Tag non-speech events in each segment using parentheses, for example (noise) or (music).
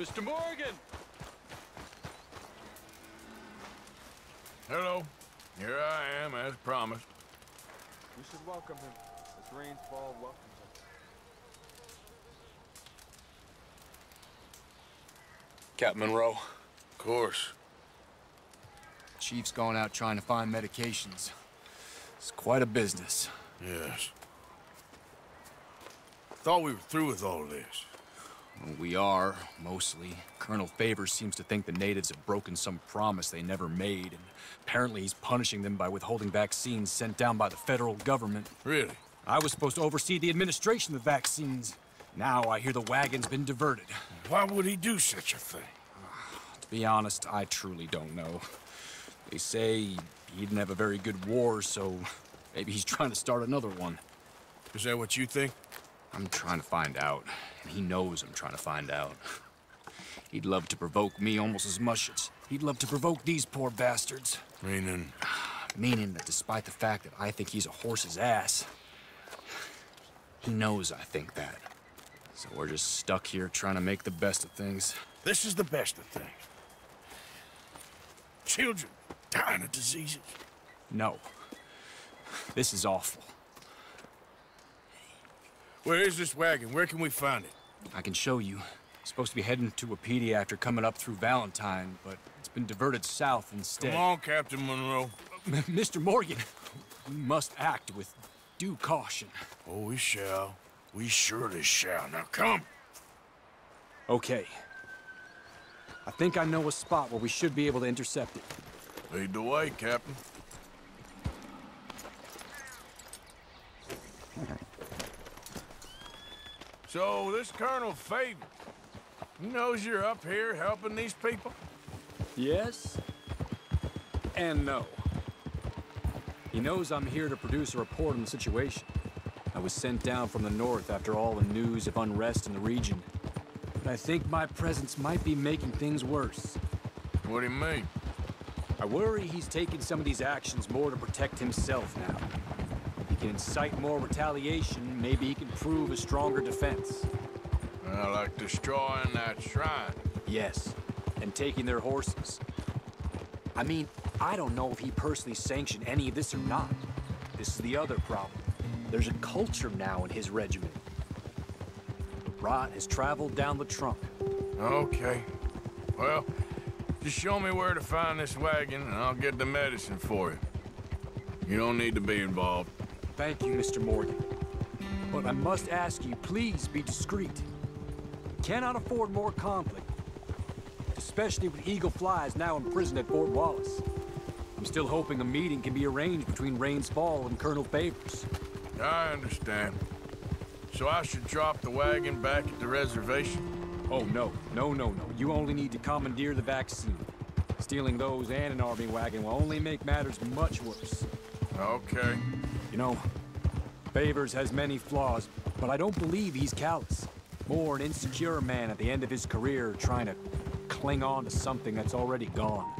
Mr. Morgan! Hello. Here I am, as promised. We should welcome him. As rains fall, welcome him. Captain Monroe. Of course. Chief's gone out trying to find medications. It's quite a business. Yes. Thought we were through with all this. We are, mostly. Colonel Favors seems to think the natives have broken some promise they never made, and apparently he's punishing them by withholding vaccines sent down by the federal government. Really? I was supposed to oversee the administration of the vaccines. Now I hear the wagon's been diverted. Why would he do such a thing? (sighs) To be honest, I truly don't know. They say he didn't have a very good war, so maybe he's trying to start another one. Is that what you think? I'm trying to find out, and he knows I'm trying to find out. He'd love to provoke me almost as much as he'd love to provoke these poor bastards. Meaning, Meaning that despite the fact that I think he's a horse's ass, he knows I think that. So we're just stuck here trying to make the best of things. this is the best of things. Children dying of diseases. No. This is awful. Where is this wagon? Where can we find it? I can show you. Supposed to be heading to Wapiti after coming up through Valentine, but it's been diverted south instead. Come on, Captain Monroe. M- Mr. Morgan, we must act with due caution. Oh, we shall. We surely shall. Now come. Okay. I think I know a spot where we should be able to intercept it. Lead the way, Captain. So, this Colonel Favors, he knows you're up here helping these people? Yes? And no. He knows I'm here to produce a report on the situation. I was sent down from the north after all the news of unrest in the region. But I think my presence might be making things worse. What do you mean? I worry he's taking some of these actions more to protect himself now. He can incite more retaliation, maybe he can prove a stronger defense. Well, like destroying that shrine. Yes, and taking their horses. I mean, I don't know if he personally sanctioned any of this or not. This is the other problem. There's a culture now in his regiment. The rot has traveled down the trunk. Okay. Well, just show me where to find this wagon, and I'll get the medicine for you. You don't need to be involved. Thank you, Mr. Morgan. But I must ask you, please be discreet. We cannot afford more conflict. Especially with Eagle Flies now imprisoned at Fort Wallace. I'm still hoping a meeting can be arranged between Rains Fall and Colonel Favors. I understand. So I should drop the wagon back at the reservation? Oh, no. No, no, no. You only need to commandeer the vaccine. Stealing those and an army wagon will only make matters much worse. Okay. You know, Favors has many flaws, but I don't believe he's callous. More an insecure man at the end of his career trying to cling on to something that's already gone.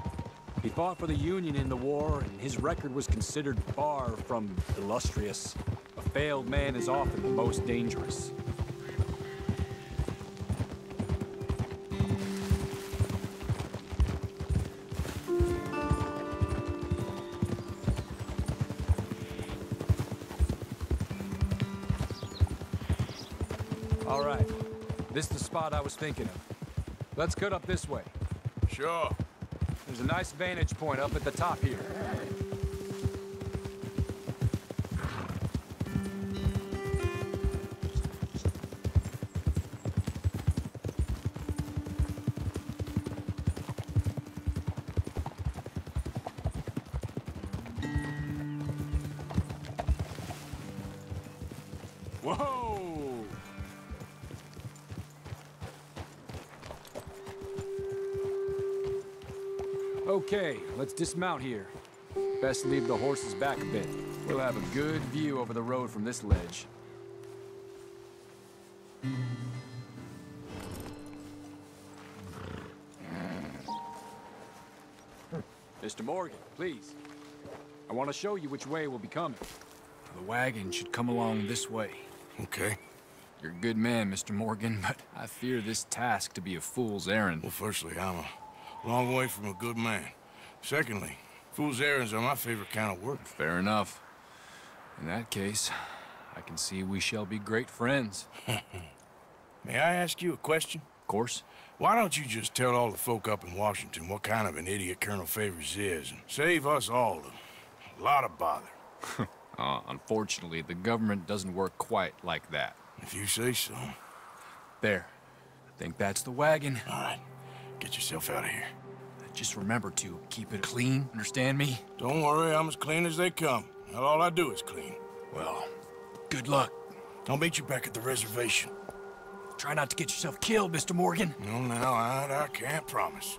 He fought for the Union in the war, and his record was considered far from illustrious. A failed man is often the most dangerous. Spot I was thinking of. Let's cut up this way. Sure. There's a nice vantage point up at the top here. Okay, let's dismount here. Best leave the horses back a bit. We'll have a good view over the road from this ledge. Mr. Morgan, please. I want to show you which way we'll be coming. The wagon should come along this way. Okay. You're a good man, Mr. Morgan, but I fear this task to be a fool's errand. Well, firstly, I'm a long way from a good man. Secondly, fool's errands are my favorite kind of work. Fair enough. In that case, I can see we shall be great friends. (laughs) May I ask you a question? Of course. Why don't you just tell all the folk up in Washington what kind of an idiot Colonel Favors is and save us all a lot of bother? (laughs) Uh, unfortunately, the government doesn't work quite like that. If you say so. There. I think that's the wagon. All right, get yourself out of here. Just remember to keep it clean, understand me? Don't worry, I'm as clean as they come. Not all I do is clean. Well, good luck. I'll meet you back at the reservation. Try not to get yourself killed, Mr. Morgan. No, now, I, I can't promise.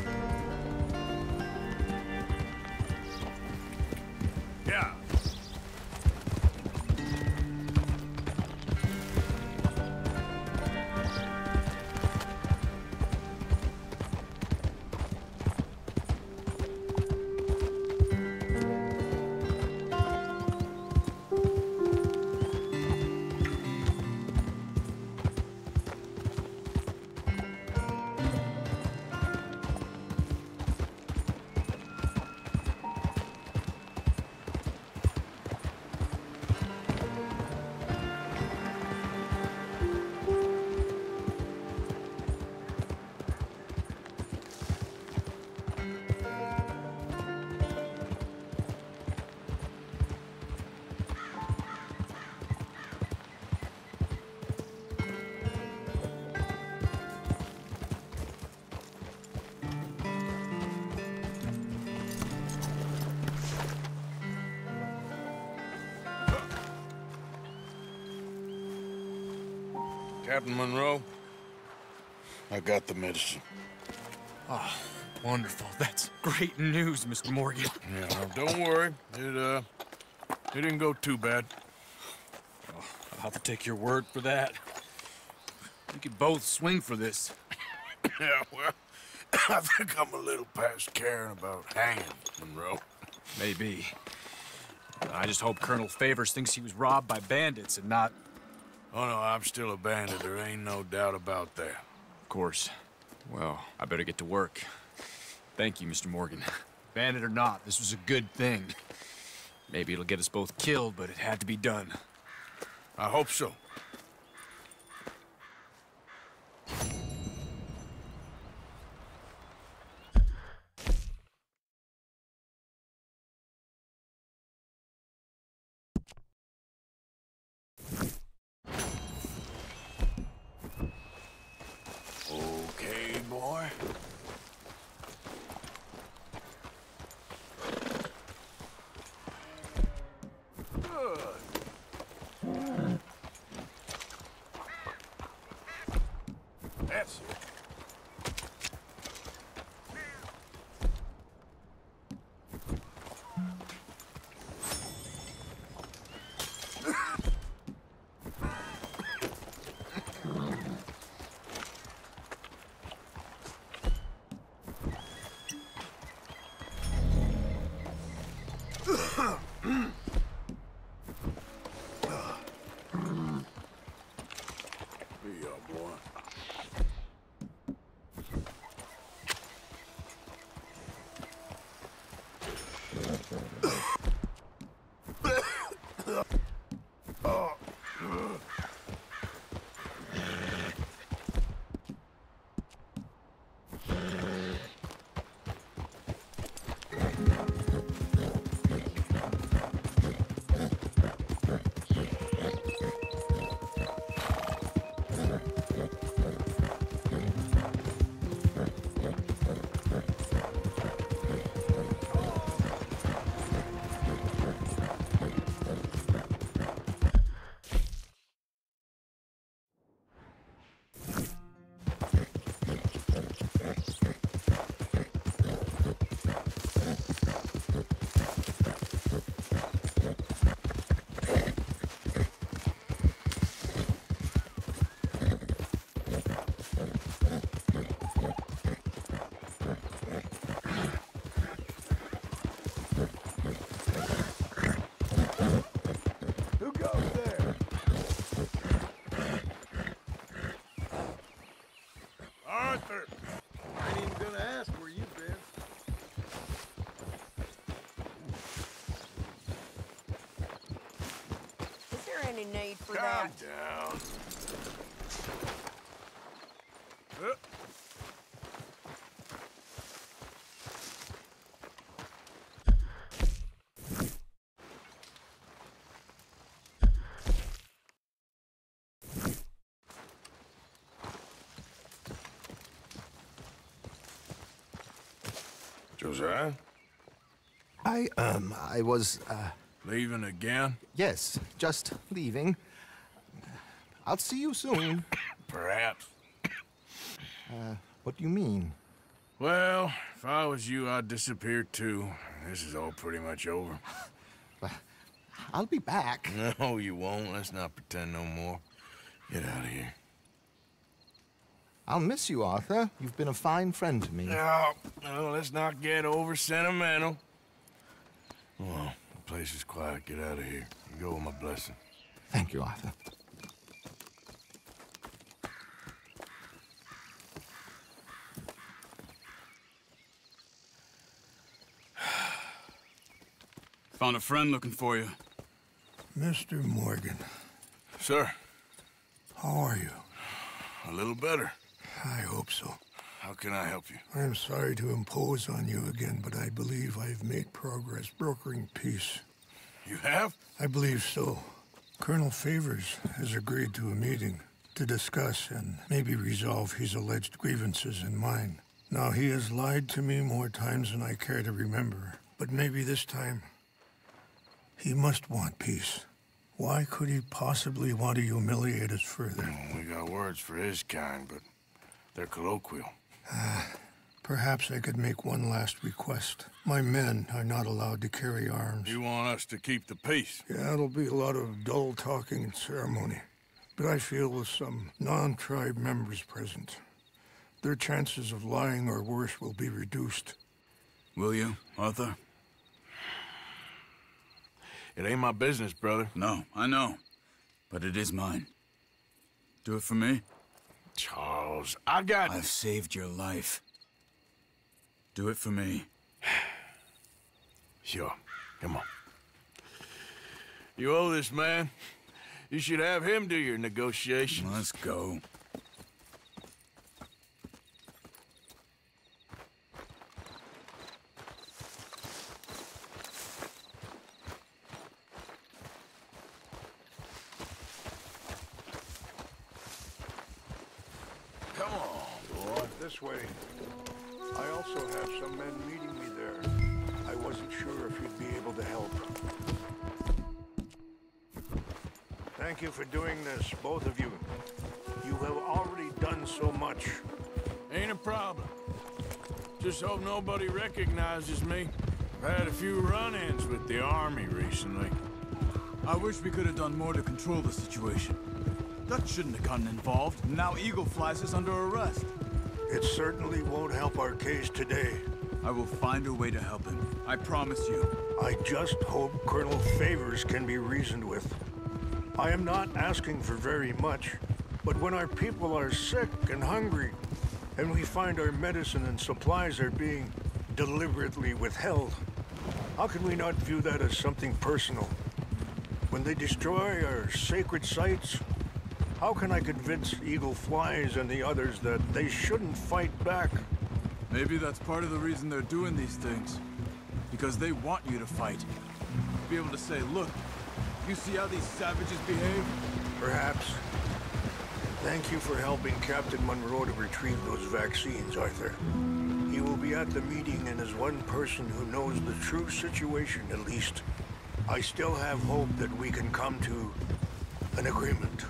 Captain Monroe, I got the medicine. Oh, wonderful. That's great news, Mr. Morgan. Yeah, well, don't (laughs) worry. It, uh, it didn't go too bad. I'll have to take your word for that. We could both swing for this. (coughs) Yeah, well, (coughs) I think I'm a little past caring about hanging, Monroe. Maybe. I just hope Colonel Favors thinks he was robbed by bandits and not... Oh, no, I'm still a bandit. There ain't no doubt about that. Of course. Well, I better get to work. Thank you, Mr. Morgan. Bandit or not, this was a good thing. Maybe it'll get us both killed, but it had to be done. I hope so. Calm down. Uh, Josiah? I, um, I was, uh, Leaving again? yes, just leaving. I'll see you soon. Perhaps. Uh, what do you mean? Well, if I was you, I'd disappear too. This is all pretty much over. But I'll be back. (laughs) No, you won't. Let's not pretend no more. Get out of here. I'll miss you, Arthur. You've been a fine friend to me. No, no, let's not get over sentimental. Well, the place is quiet. Get out of here. You go with my blessing. Thank you, Arthur. Found a friend looking for you. Mr. Morgan, Sir, how are you? a little better. I hope so. How can I help you? I am sorry to impose on you again, but I believe I've made progress brokering peace. You have? I believe so. Colonel Favors has agreed to a meeting to discuss and maybe resolve his alleged grievances and mine. Now, he has lied to me more times than I care to remember, but maybe this time he must want peace. Why could he possibly want to humiliate us further? Well, we got words for his kind, but they're colloquial. Ah, perhaps I could make one last request. My men are not allowed to carry arms. You want us to keep the peace? Yeah, it'll be a lot of dull talking and ceremony. But I feel with some non-tribe members present, their chances of lying or worse will be reduced. Will you, Arthur? It ain't my business, brother. No, I know. But it is mine. Do it for me? Charles, I got... I've saved your life. Do it for me. (sighs) Sure. Come on. You owe this man. You should have him do your negotiations. Let's go. Come on, boy. This way. I also have some men meeting me there. I wasn't sure if you'd be able to help. Thank you for doing this, both of you. You have already done so much. Ain't a problem. Just hope nobody recognizes me. I've had a few run-ins with the army recently. I wish we could have done more to control the situation. Dutch shouldn't have gotten involved. Now Eagle Flies us under arrest. It certainly won't help our case today. I will find a way to help him. I promise you. I just hope Colonel Favors can be reasoned with. I am not asking for very much, but when our people are sick and hungry, and we find our medicine and supplies are being deliberately withheld, how can we not view that as something personal? When they destroy our sacred sites, how can I convince Eagle Flies and the others that they shouldn't fight back? Maybe that's part of the reason they're doing these things. Because they want you to fight. Be able to say, look, you see how these savages behave? Perhaps. Thank you for helping Captain Monroe to retrieve those vaccines, Arthur. He will be at the meeting and is one person who knows the true situation, at least. I still have hope that we can come to an agreement.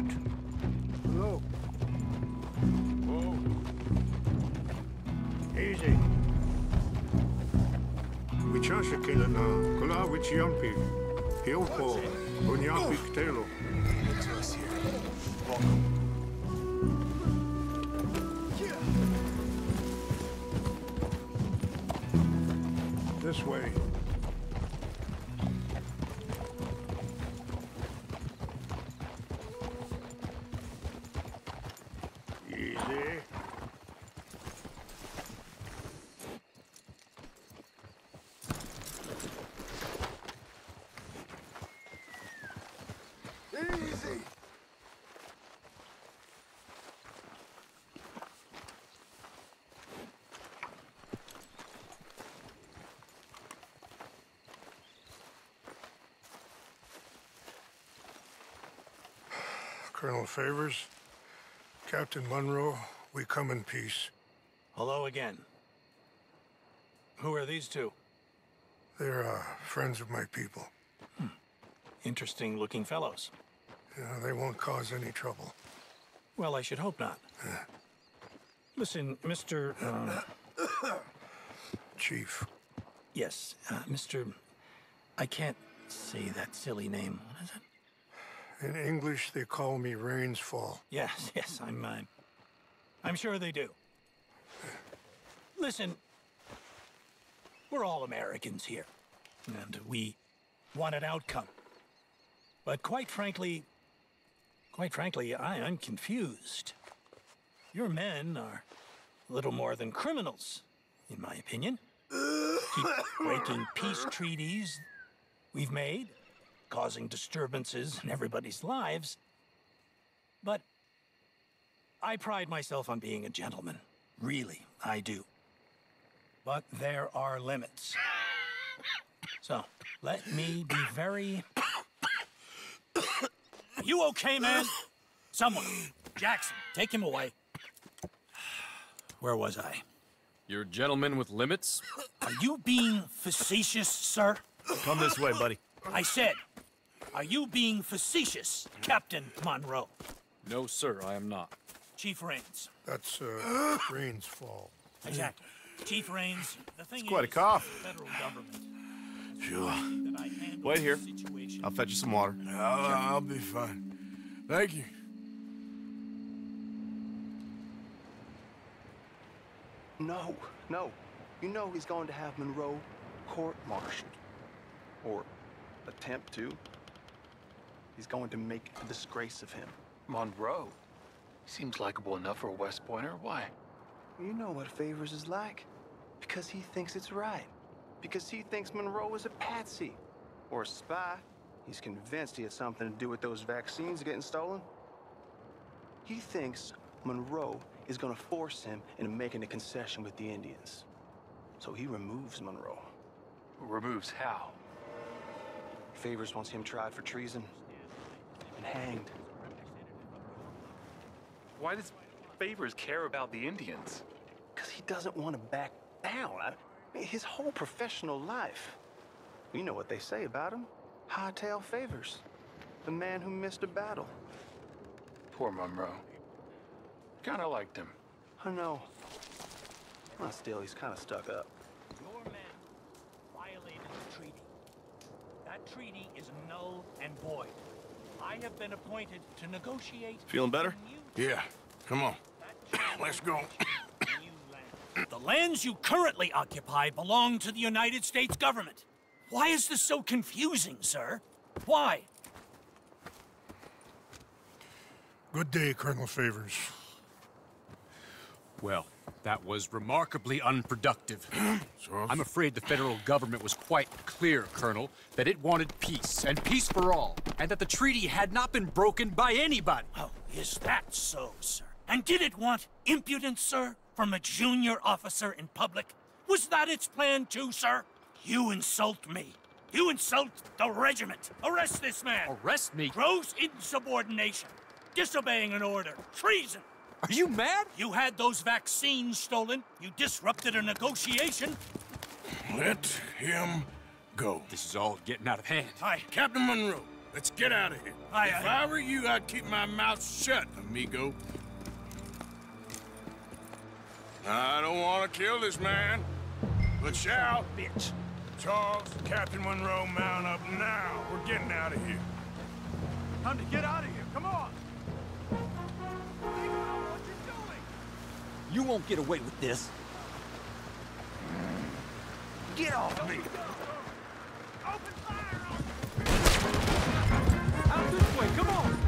Up ahead. Hello. Easy. Wichashakila na kula wichiampi. Hioko, unyapi ktelo. Get to us here. Welcome. This way. Colonel Favors, Captain Monroe, we come in peace. Hello again. Who are these two? They're uh, friends of my people. Interesting looking fellows. Yeah, they won't cause any trouble. Well, I should hope not. Listen, Mr. Uh, (coughs) Chief, yes, uh, Mr. I can't say that silly name. In English they call me Rains Fall. Yes, yes, I'm. mine. I'm sure they do. Listen, we're all Americans here, and we want an outcome. But quite frankly, quite frankly, I am confused. Your men are little more than criminals, in my opinion. Keep breaking peace treaties we've made, causing disturbances in everybody's lives. But I pride myself on being a gentleman. Really, I do. But there are limits. So, let me be very. you okay, man? Someone. Jackson, take him away. Where was I? You're a gentleman with limits? Are you being facetious, sir? Come this way, buddy. I said, are you being facetious, Captain Monroe? No, sir, I am not. Chief Rains. That's, uh, (gasps) Rain's fault. Exactly. Chief Rains, the thing quite a is, cough. federal government. Sure. that I handle Wait here. I'll fetch you some water. I'll, I'll be fine. Thank you. No, no. You know he's going to have Monroe court-martialed. Or attempt to. He's going to make a disgrace of him. Monroe? Seems likable enough for a West Pointer. Why? You know what Favors is like. Because he thinks it's right. Because he thinks Monroe is a patsy. Or a spy. He's convinced he had something to do with those vaccines getting stolen. He thinks Monroe is gonna force him into making a concession with the Indians. So he removes Monroe. Removes how? Favors wants him tried for treason and hanged. Why does Favors care about the Indians? Because he doesn't want to back down. I mean, his whole professional life. You know what they say about him. Hightail Favors. The man who missed a battle. Poor Monroe. Kinda liked him. I know. Well, still, he's kind of stuck up. Your men violated the treaty. That treaty is null and void. I have been appointed to negotiate. Feeling better? Yeah, come on. (coughs) Let's go. The lands you currently occupy belong to the United States government. Why is this so confusing, sir? Why? Good day, Colonel Favors. Well, that was remarkably unproductive. (gasps) I'm afraid the federal government was quite clear, Colonel, that it wanted peace, and peace for all, and that the treaty had not been broken by anybody. Oh, is that so, sir? And did it want impudence, sir, from a junior officer in public? Was that its plan too, sir? You insult me. You insult the regiment. Arrest this man. Arrest me? Gross insubordination. Disobeying an order. Treason. Are you mad? You had those vaccines stolen. You disrupted a negotiation. Let him go. This is all getting out of hand. Hi. Captain Monroe, let's get out of here. I- if I- I were you, I'd keep my mouth shut, amigo. I don't want to kill this man, but shall. bitch. Charles, Captain Monroe, mount up now. We're getting out of here. Time to get out of here. Come on. You won't get away with this. Get off me! Out this way. Come on.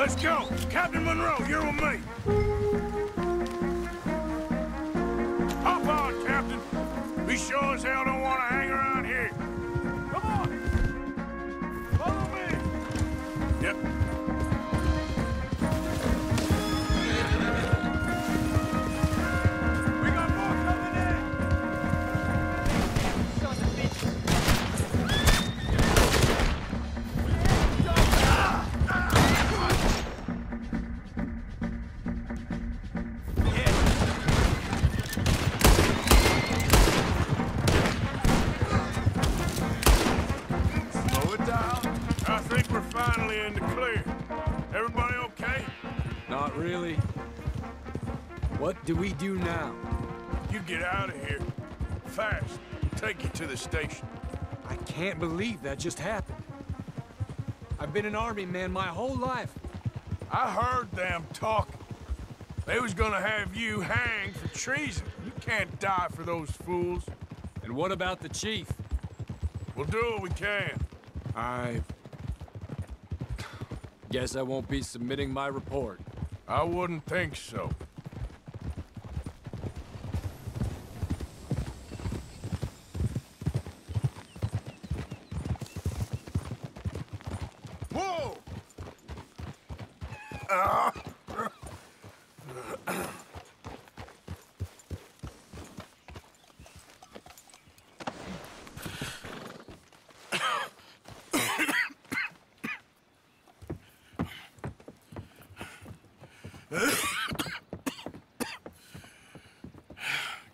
Let's go. Captain Monroe, you're with me. Hop on, Captain. We sure as hell don't want to hang do we do now? You get out of here. Fast. Take you to the station. I can't believe that just happened. I've been an army man my whole life. I heard them talking. They was gonna have you hanged for treason. You can't die for those fools. And what about the chief? We'll do what we can. I... Guess I won't be submitting my report. I wouldn't think so. Whoa! Ah.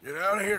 Get out of here,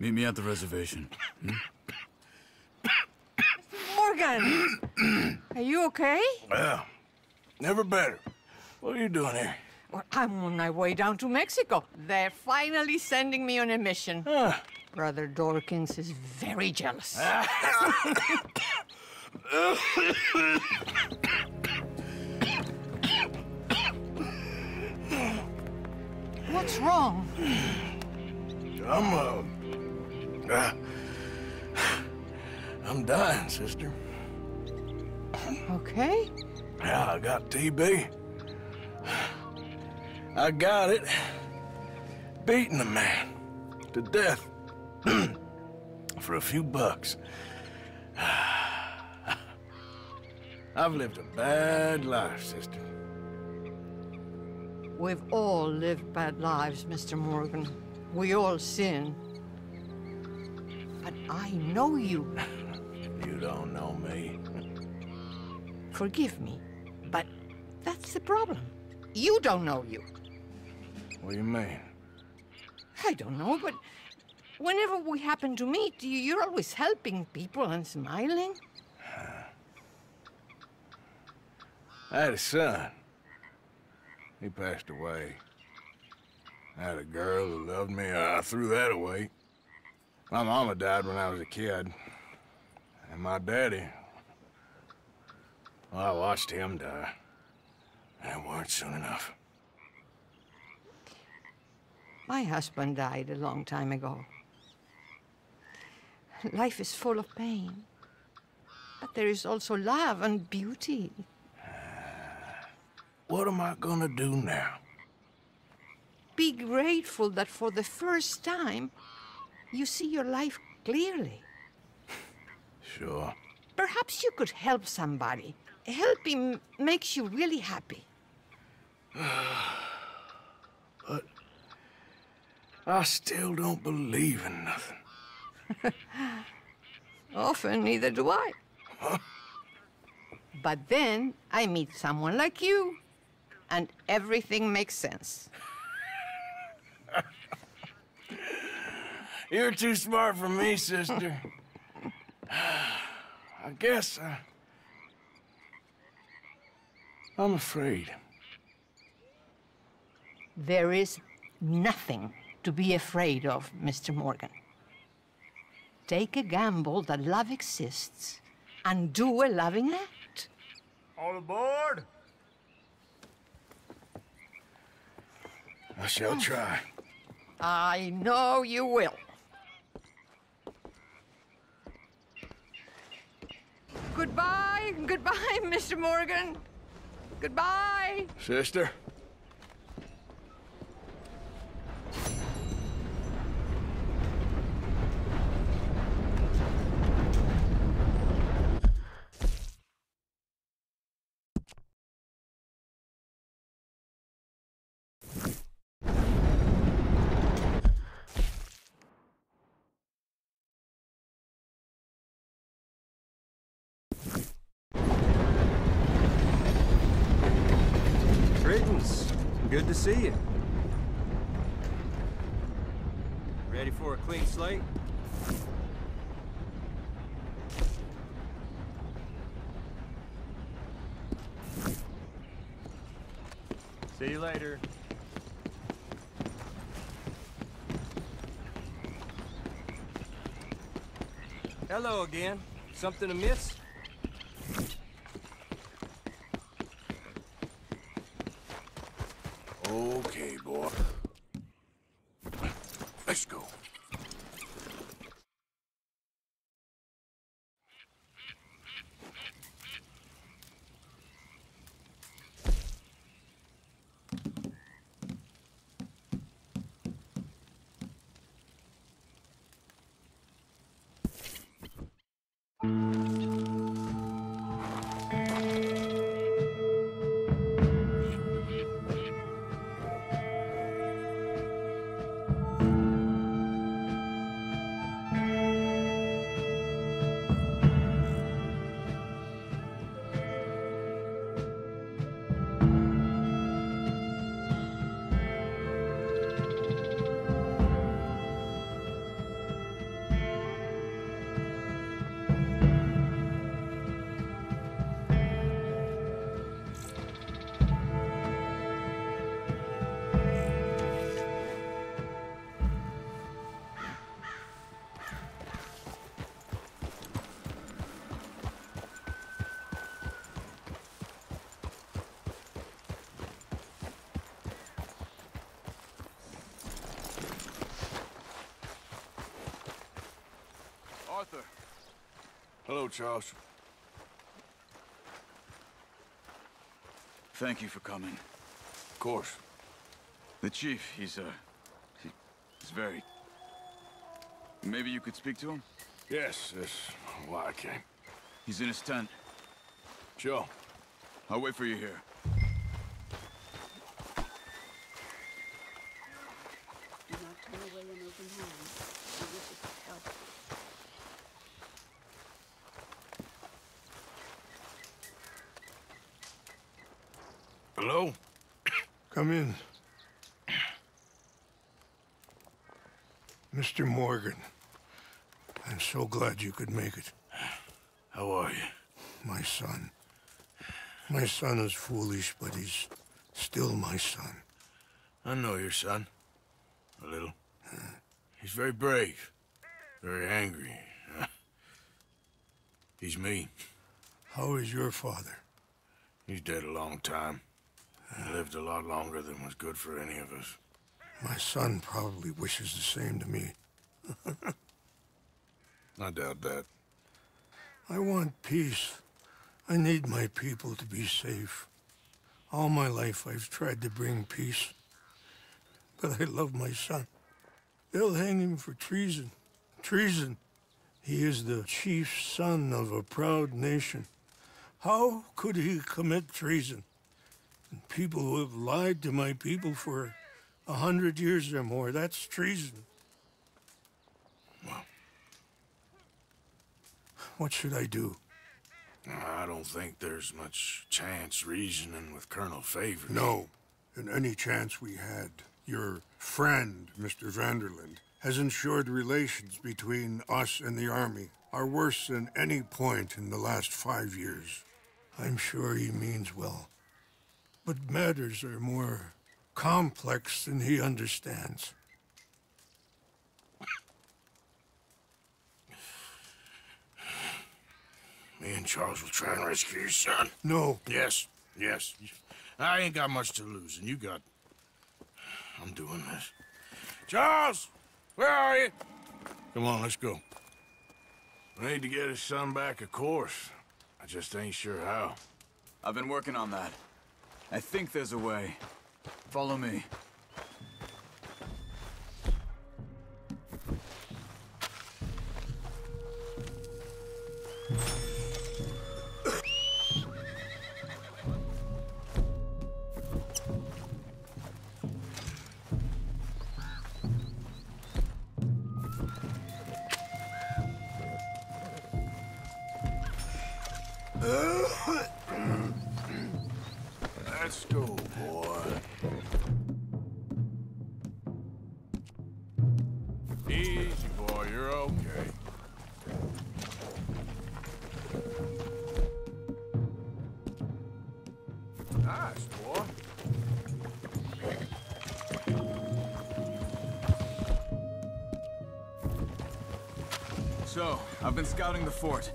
Meet me at the reservation. Morgan! Are you okay? Well, never better. What are you doing here? Well, I'm on my way down to Mexico. They're finally sending me on a mission. Brother Dorkins is very jealous. (laughs) What's wrong? I'm, uh, uh, (sighs) I'm dying, sister. Okay. Yeah, I got TB. I got it. Beating a man to death (clears throat) for a few bucks. (sighs) I've lived a bad life, sister. We've all lived bad lives, Mr. Morgan. We all sin. But I know you. (laughs) You don't know me. Forgive me, but that's the problem. You don't know you. What do you mean? I don't know, but whenever we happen to meet, you- you're always helping people and smiling. (sighs) I had a son. He passed away. I had a girl who loved me. I threw that away. My mama died when I was a kid. And my daddy, well, I watched him die. And it weren't soon enough. My husband died a long time ago. Life is full of pain. But there is also love and beauty. (sighs) What am I gonna do now? Be grateful that for the first time, you see your life clearly. Sure. Perhaps you could help somebody. Helping makes you really happy. (sighs) But I still don't believe in nothing. (laughs) Often, neither do I. (laughs) But then I meet someone like you, and everything makes sense. (laughs) You're too smart for me, sister. (sighs) I guess I... I'm afraid. There is nothing to be afraid of, Mr. Morgan. Take a gamble that love exists and do a loving act. All aboard! I shall oh. try. I know you will. Goodbye, goodbye, (laughs) Mr. Morgan. Goodbye. Sister? Good to see you. Ready for a clean slate? See you later. Hello again. Something amiss? Okay, boy. Hello, Charles. Thank you for coming. Of course. The chief, he's, uh... He, he's very... Maybe you could speak to him? Yes, that's why I came. He's in his tent. Sure. I'll wait for you here. Do not turn away an open hand. He wishes to help. Hello? Come in. Mr. Morgan, I'm so glad you could make it. How are you? My son. My son is foolish, but he's still my son. I know your son. A little. He's very brave. Very angry. (laughs) He's me. How is your father? He's dead a long time. He lived a lot longer than was good for any of us. My son probably wishes the same to me. (laughs) I doubt that. I want peace. I need my people to be safe. All my life I've tried to bring peace. But I love my son. They'll hang him for treason. Treason. He is the chief son of a proud nation. How could he commit treason? And people who have lied to my people for a hundred years or more, that's treason. Well, What should I do? I don't think there's much chance reasoning with Colonel Favors. No. In any chance we had, your friend, Mr. Van der Linde, has ensured relations between us and the Army are worse than any point in the last five years. I'm sure he means well. But matters are more complex than he understands. Me and Charles will try and rescue your son. No. Yes, yes. I ain't got much to lose, and you got... I'm doing this. Charles! Where are you? Come on, let's go. We need to get his son back, of course. I just ain't sure how. I've been working on that. I think there's a way. Follow me. So, I've been scouting the fort.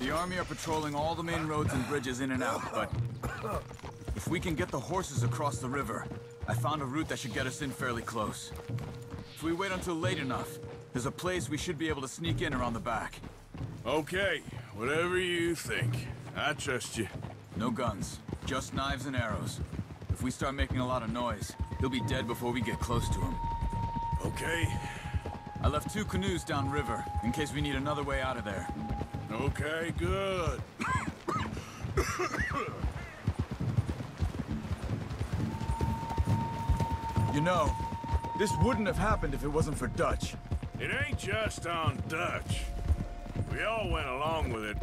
The army are patrolling all the main roads and bridges in and out, but... If we can get the horses across the river, I found a route that should get us in fairly close. If we wait until late enough, there's a place we should be able to sneak in around the back. Okay, whatever you think. I trust you. No guns, just knives and arrows. If we start making a lot of noise, he'll be dead before we get close to him. Okay. I left two canoes downriver, in case we need another way out of there. Okay, good. You know, this wouldn't have happened if it wasn't for Dutch. It ain't just on Dutch. We all went along with it.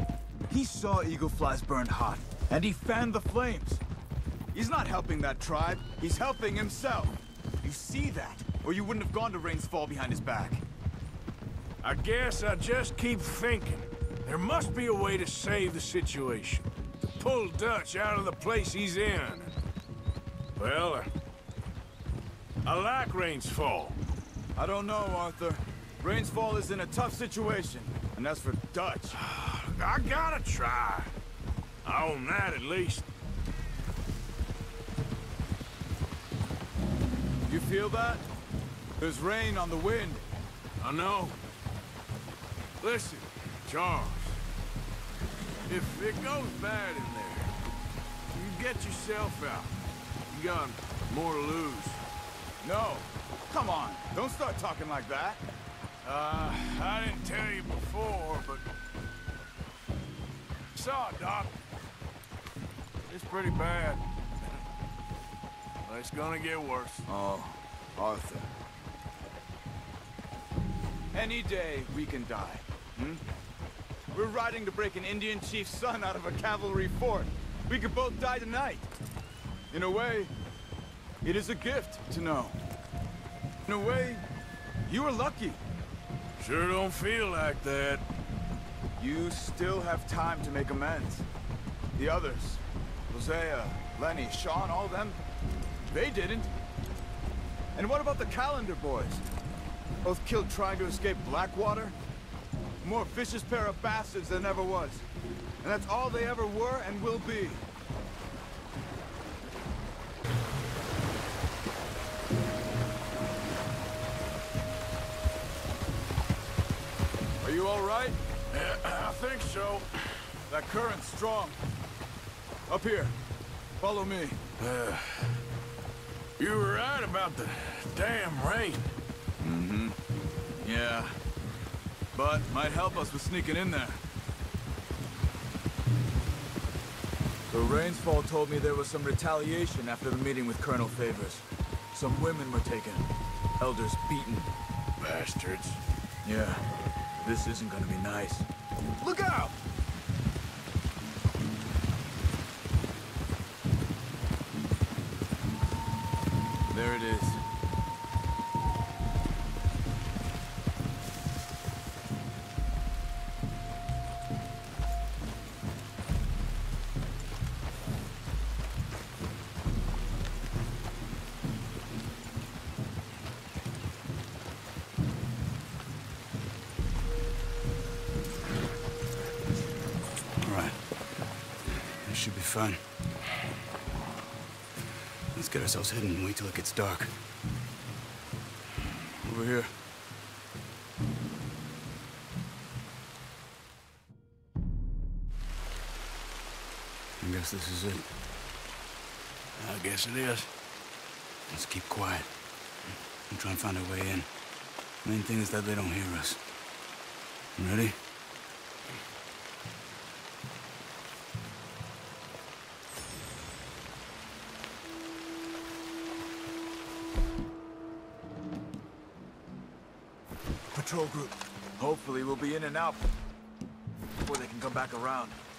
He saw Eagle Flies burned hot, and he fanned the flames. He's not helping that tribe, he's helping himself. You see that, or you wouldn't have gone to Rains Fall behind his back. I guess I just keep thinking. There must be a way to save the situation. To pull Dutch out of the place he's in. Well, uh, I like Rains Fall. I don't know, Arthur. Rains Fall is in a tough situation, and as for Dutch... (sighs) I gotta try. I own that at least. You feel that? There's rain on the wind. I know. Listen, Charles. If it goes bad in there, you get yourself out. You got more to lose. No. Come on, don't start talking like that. Uh, I didn't tell you before, but... Saw it, Doc. It's pretty bad. But it's gonna get worse. Oh, Arthur. Any day we can die, hmm? We're riding to break an Indian chief's son out of a cavalry fort. We could both die tonight. In a way, it is a gift to know. In a way, you were lucky. Sure don't feel like that. You still have time to make amends. The others, Hosea, Lenny, Sean, all them, they didn't. And what about the Callander boys? Both killed trying to escape Blackwater? More vicious pair of bastards than ever was. And that's all they ever were and will be. Are you all right? Yeah, (clears throat) I think so. That current's strong. Up here. Follow me. Uh, you were right about the damn rain. Mm-hmm. Yeah. But might help us with sneaking in there. The Rains Fall told me there was some retaliation after the meeting with Colonel Favors. Some women were taken. Elders beaten. Bastards. Yeah. This isn't gonna be nice. Look out! Fine. Let's get ourselves hidden and wait till it gets dark. Over here. I guess this is it. I guess it is. Let's keep quiet. And try and find our way in. Main thing is that they don't hear us. Ready? Back around.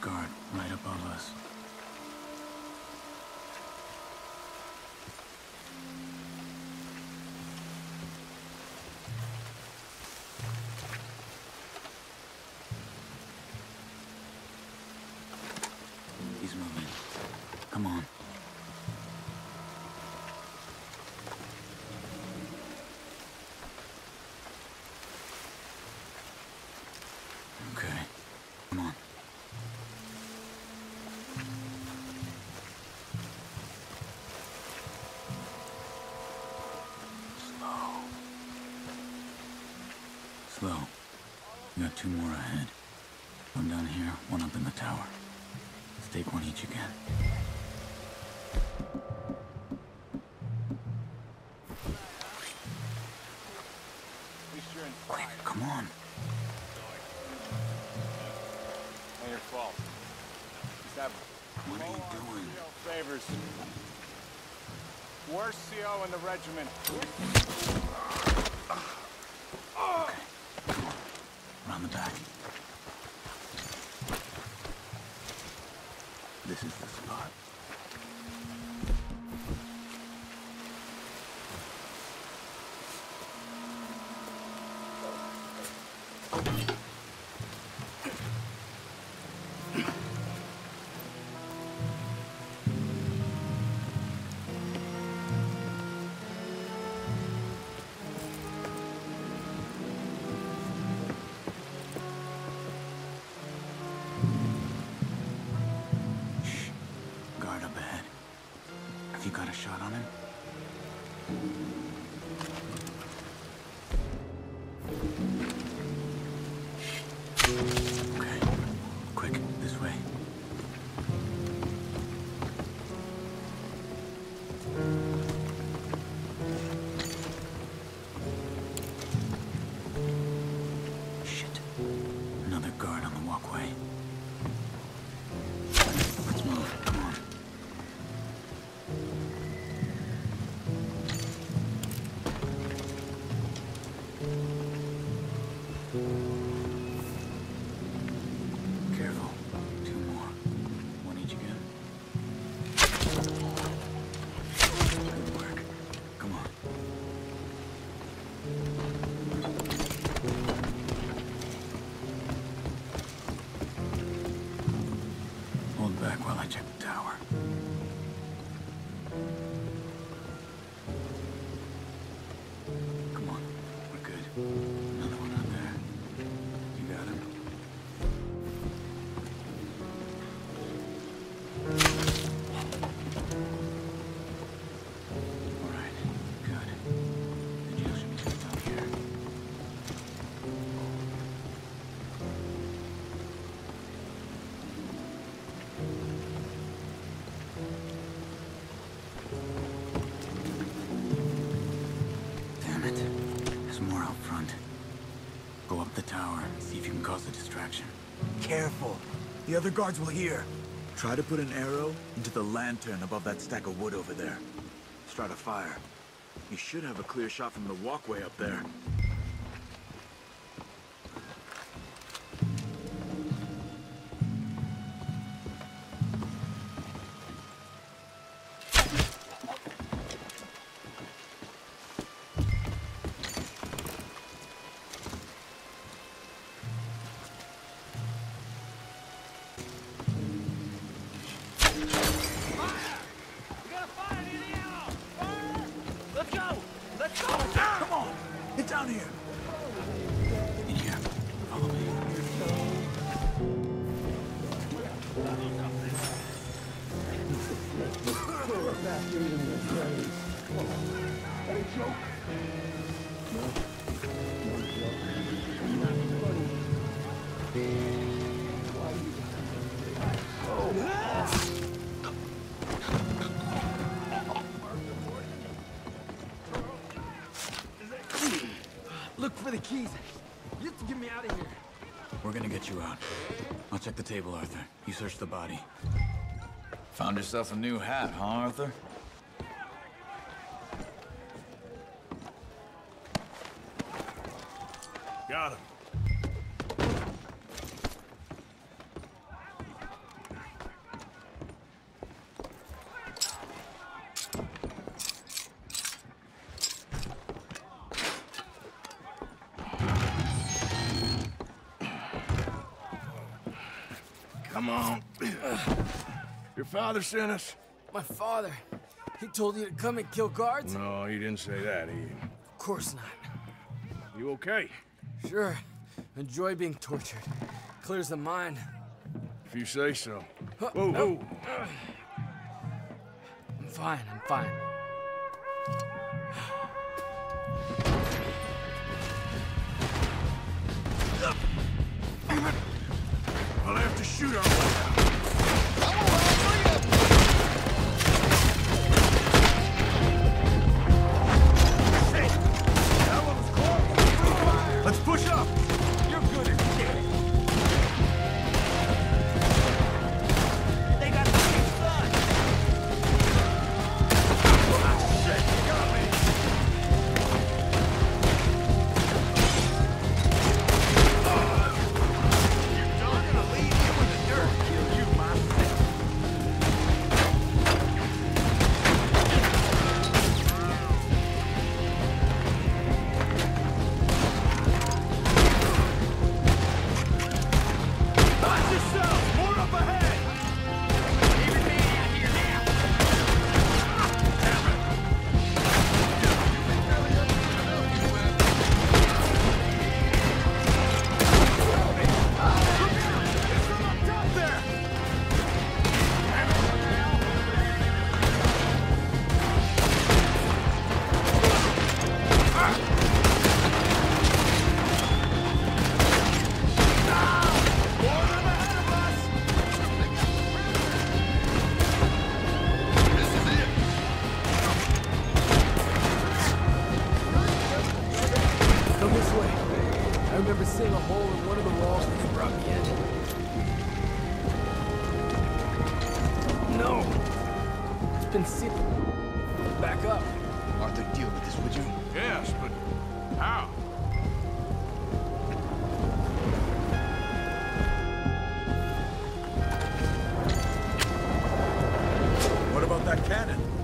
Guard right above us. Two more ahead. One down here, one up in the tower. Let's take one each again. Quick, come on. Ain't your fault. What are you doing? favors. Worst CO in the regiment. A shot on him? The other guards will hear. Try to put an arrow into the lantern above that stack of wood over there. Start a fire. You should have a clear shot from the walkway up there. Keys. You have to get me out of here. We're gonna get you out. I'll check the table, Arthur. You search the body. Found yourself a new hat, huh, Arthur? Father sent us? My father. He told you to come and kill guards? No, he didn't say that, he... Of course not. You okay? Sure. Enjoy being tortured. Clears the mind. If you say so. Huh, Whoa, no. whoa. I'm fine, I'm fine. That cannon?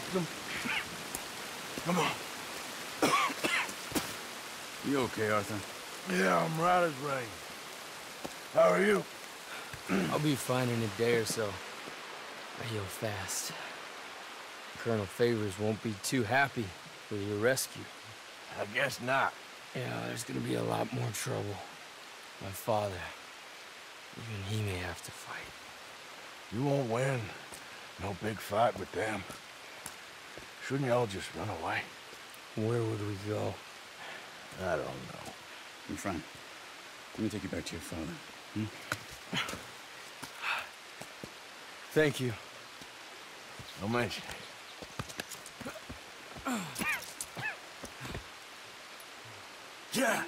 Think lost them. Come on. (coughs) You okay, Arthur? Yeah, I'm right as rain. How are you? (coughs) I'll be fine in a day or so. I heal fast. Colonel Favors won't be too happy with your rescue. I guess not. Yeah, there's gonna be a lot more trouble. My father, even he may have to fight. You won't win. No big fight with them. Shouldn't y'all just run away? Where would we go? I don't know. My friend, let me take you back to your father. Hmm? Thank you. No mention. Yeah.